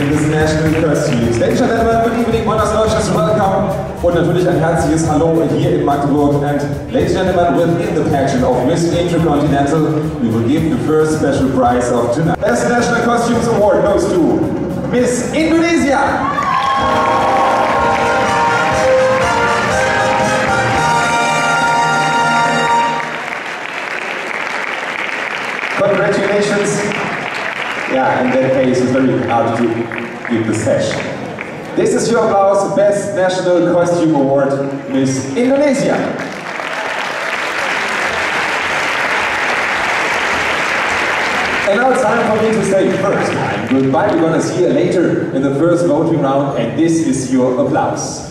in this national costumes. Ladies and gentlemen, good evening, buenas noches, welcome und natürlich ein herzliches Hallo hier in Magdeburg. And ladies and gentlemen, within the pageant of Miss Intercontinental, we will give the first special prize of tonight. Best National Costumes Award goes to Miss Indonesia. Congratulations. Yeah, in that it's very hard to give the session. This is your applause, Best National Costume Award, Miss Indonesia. And now it's time for me to say first time goodbye. We're gonna see you later in the first voting round, and this is your applause.